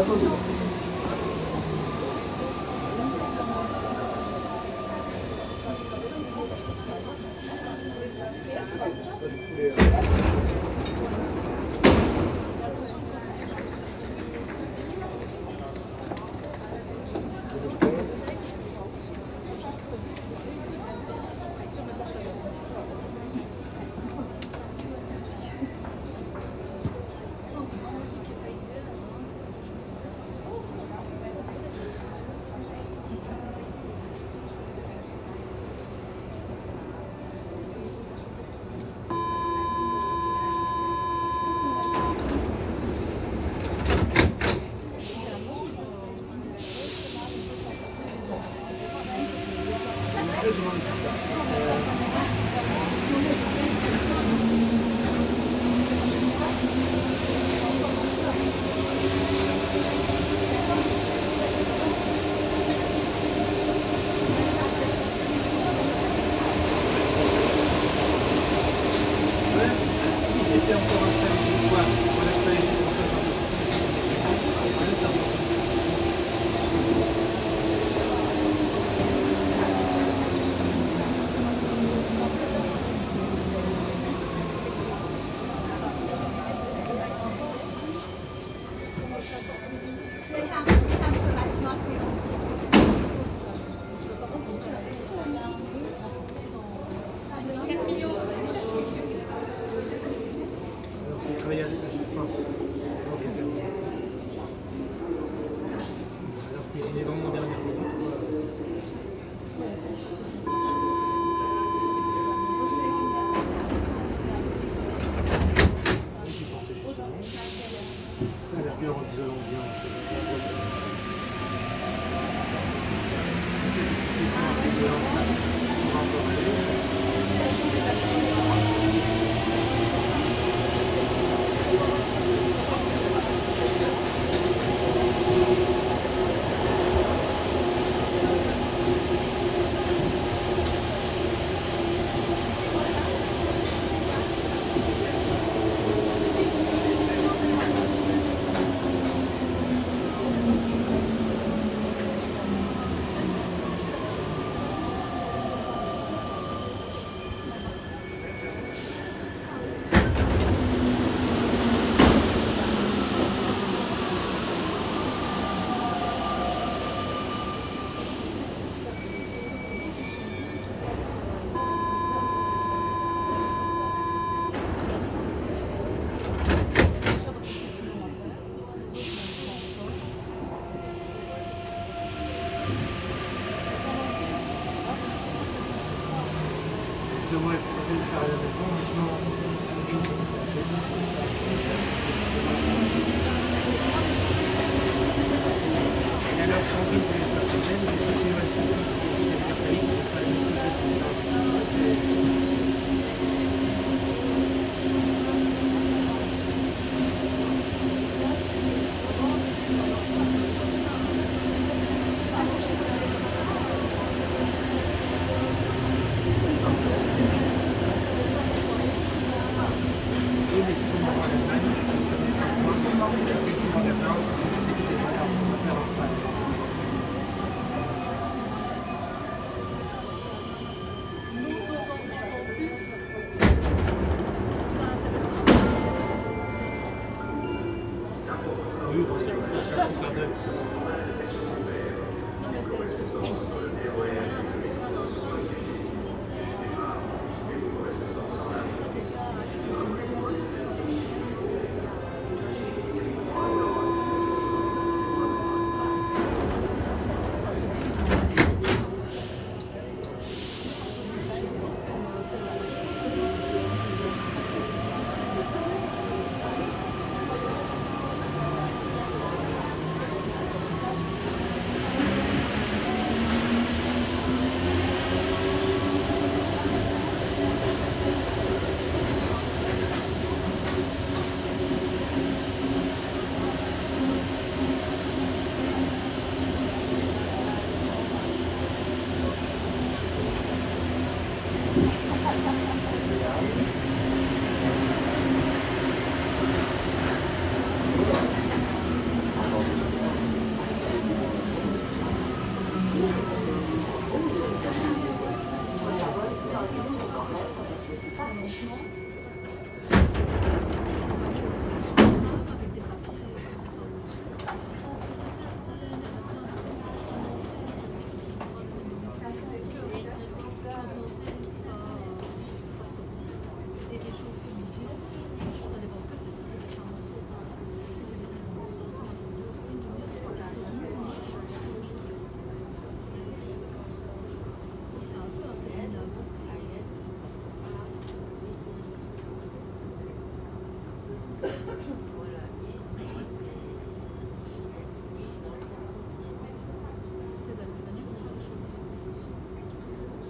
たとお。Thank you. Thank you. Non, mais c'est trop.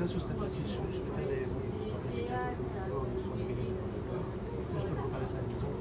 Ça, serait facile. Je, je peux faire des je peux préparer ça à la maison